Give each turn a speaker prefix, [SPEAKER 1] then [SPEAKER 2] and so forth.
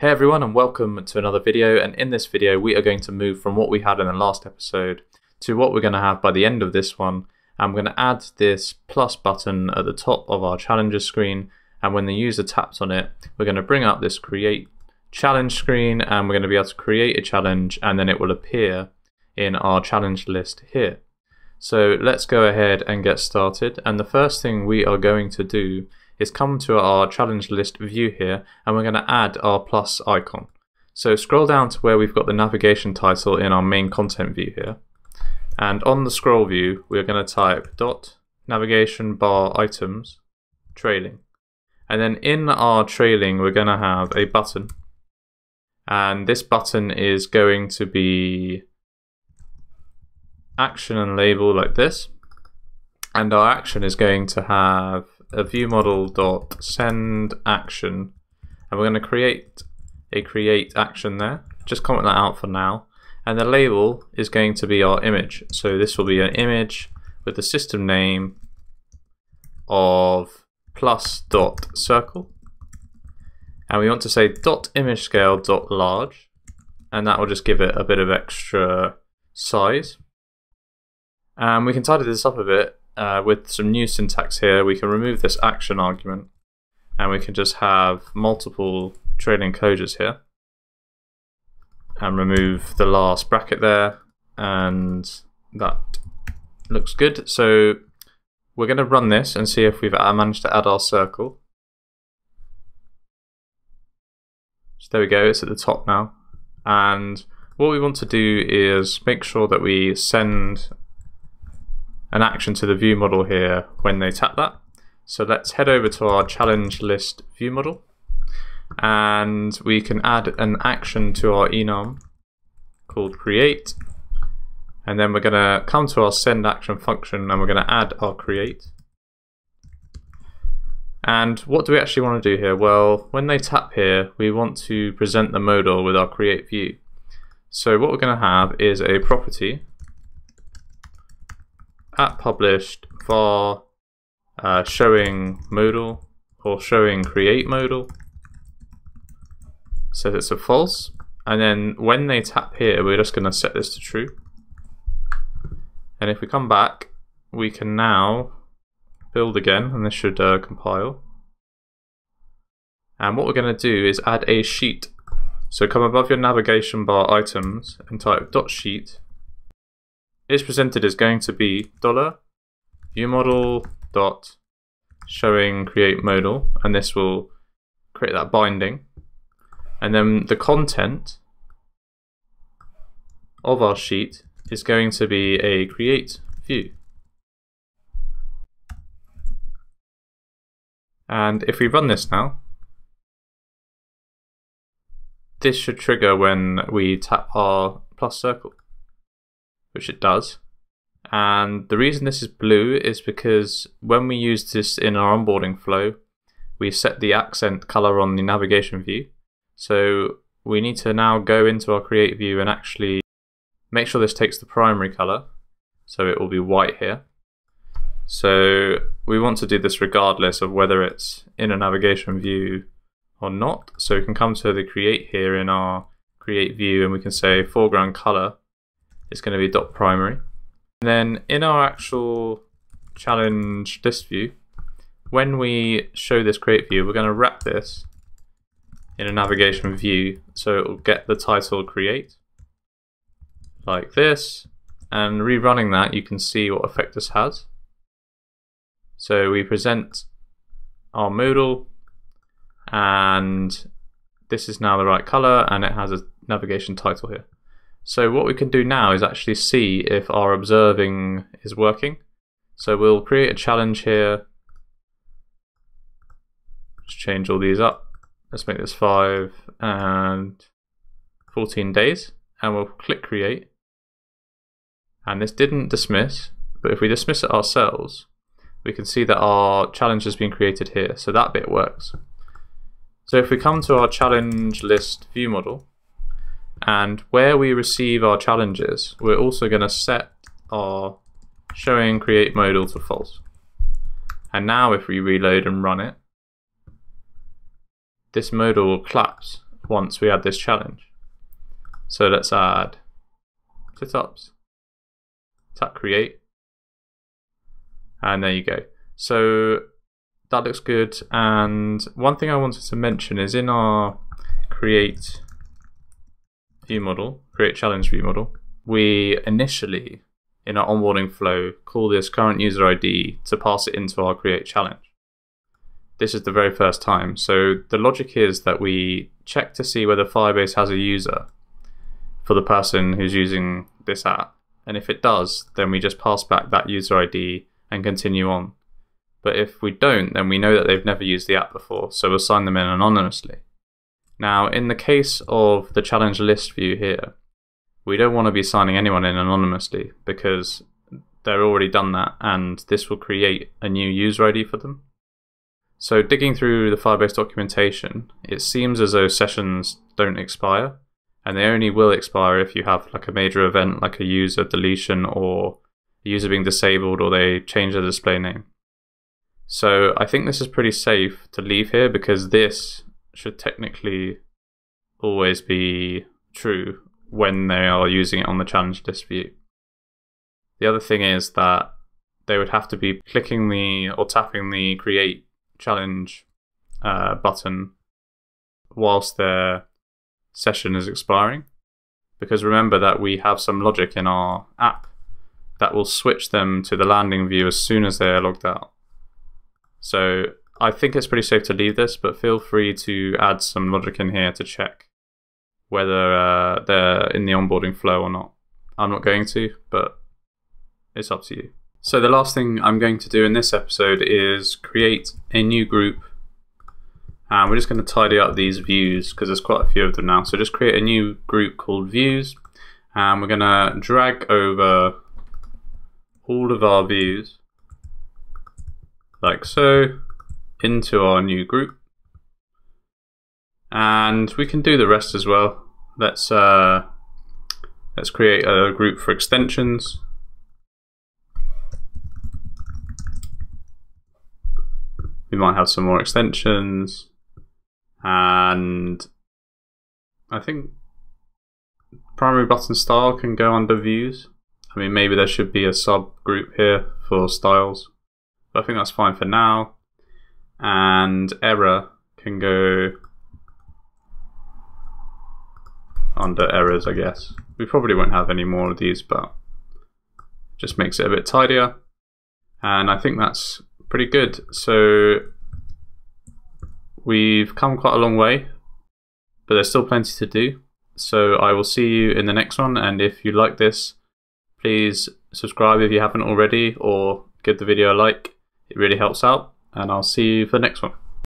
[SPEAKER 1] Hey everyone and welcome to another video and in this video we are going to move from what we had in the last episode to what we're going to have by the end of this one. I'm going to add this plus button at the top of our challenges screen and when the user taps on it we're going to bring up this create challenge screen and we're going to be able to create a challenge and then it will appear in our challenge list here. So let's go ahead and get started and the first thing we are going to do is come to our challenge list view here and we're going to add our plus icon. So scroll down to where we've got the navigation title in our main content view here. And on the scroll view, we're going to type dot navigation bar items trailing. And then in our trailing, we're going to have a button. And this button is going to be action and label like this. And our action is going to have a view model dot send action. And we're going to create a create action there. Just comment that out for now. And the label is going to be our image. So this will be an image with the system name of plus dot circle. And we want to say dot image scale dot large. And that will just give it a bit of extra size. And we can tidy this up a bit uh, with some new syntax here, we can remove this action argument and we can just have multiple trailing closures here and remove the last bracket there and that looks good. So we're going to run this and see if we've managed to add our circle. So there we go, it's at the top now. And what we want to do is make sure that we send an action to the view model here when they tap that. So let's head over to our challenge list view model and we can add an action to our enum called create and then we're going to come to our send action function and we're going to add our create and what do we actually want to do here? Well, when they tap here, we want to present the modal with our create view. So what we're going to have is a property at published var uh, showing modal or showing create modal says it's a false. And then when they tap here we're just going to set this to true. And if we come back we can now build again and this should uh, compile. And what we're going to do is add a sheet. So come above your navigation bar items and type dot sheet is presented as going to be dollar view model dot showing create modal and this will create that binding. And then the content of our sheet is going to be a create view. And if we run this now this should trigger when we tap our plus circle which it does. And the reason this is blue is because when we use this in our onboarding flow, we set the accent color on the navigation view. So we need to now go into our create view and actually make sure this takes the primary color. So it will be white here. So we want to do this regardless of whether it's in a navigation view or not. So we can come to the create here in our create view and we can say foreground color is going to be dot primary. And then in our actual challenge list view, when we show this create view, we're going to wrap this in a navigation view so it will get the title create like this and rerunning that you can see what effect this has. So we present our modal and this is now the right color and it has a navigation title here. So what we can do now is actually see if our observing is working. So we'll create a challenge here. Just change all these up. Let's make this 5 and 14 days. And we'll click create. And this didn't dismiss, but if we dismiss it ourselves, we can see that our challenge has been created here. So that bit works. So if we come to our challenge list view model, and where we receive our challenges, we're also going to set our showing create modal to false. And now if we reload and run it, this modal will collapse once we add this challenge. So let's add sit-ups, tap create, and there you go. So that looks good. And one thing I wanted to mention is in our create view model, create challenge view model, we initially in our onboarding flow call this current user ID to pass it into our create challenge. This is the very first time. So the logic is that we check to see whether Firebase has a user for the person who's using this app. And if it does, then we just pass back that user ID and continue on. But if we don't, then we know that they've never used the app before, so we'll sign them in anonymously. Now, in the case of the challenge list view here, we don't want to be signing anyone in anonymously because they've already done that and this will create a new user ID for them. So digging through the Firebase documentation, it seems as though sessions don't expire and they only will expire if you have like a major event like a user deletion or a user being disabled or they change the display name. So I think this is pretty safe to leave here because this should technically always be true when they are using it on the challenge list view. The other thing is that they would have to be clicking the or tapping the create challenge uh, button whilst their session is expiring. Because remember that we have some logic in our app that will switch them to the landing view as soon as they are logged out. So I think it's pretty safe to leave this, but feel free to add some logic in here to check whether uh, they're in the onboarding flow or not. I'm not going to, but it's up to you. So the last thing I'm going to do in this episode is create a new group. And we're just going to tidy up these views because there's quite a few of them now. So just create a new group called views. And we're going to drag over all of our views like so into our new group. And we can do the rest as well. Let's uh, let's create a group for extensions. We might have some more extensions. And I think primary button style can go under views. I mean maybe there should be a subgroup here for styles. But I think that's fine for now and error can go under errors, I guess. We probably won't have any more of these, but just makes it a bit tidier. And I think that's pretty good. So we've come quite a long way, but there's still plenty to do. So I will see you in the next one. And if you like this, please subscribe if you haven't already, or give the video a like. It really helps out and I'll see you for the next one.